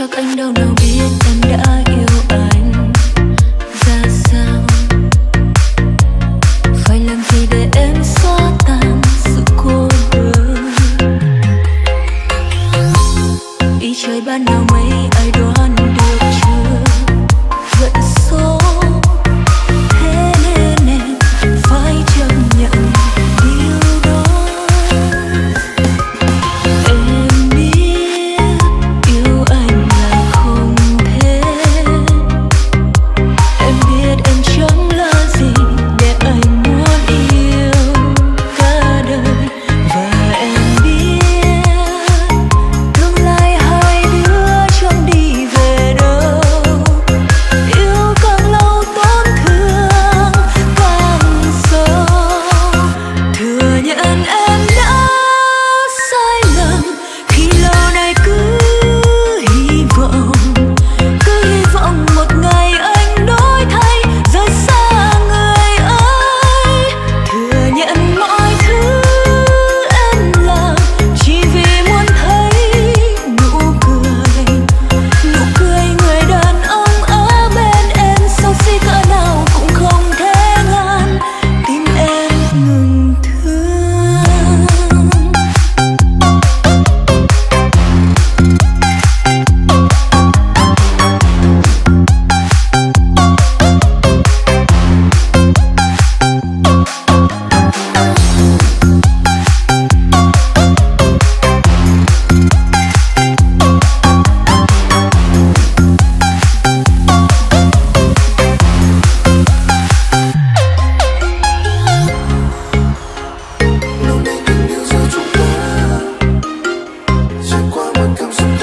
chắc anh đâu nào biết em đã yêu anh. Ra sao? Phải làm gì để em xóa tan sự cô đơn? Ý trời ban đầu mây comes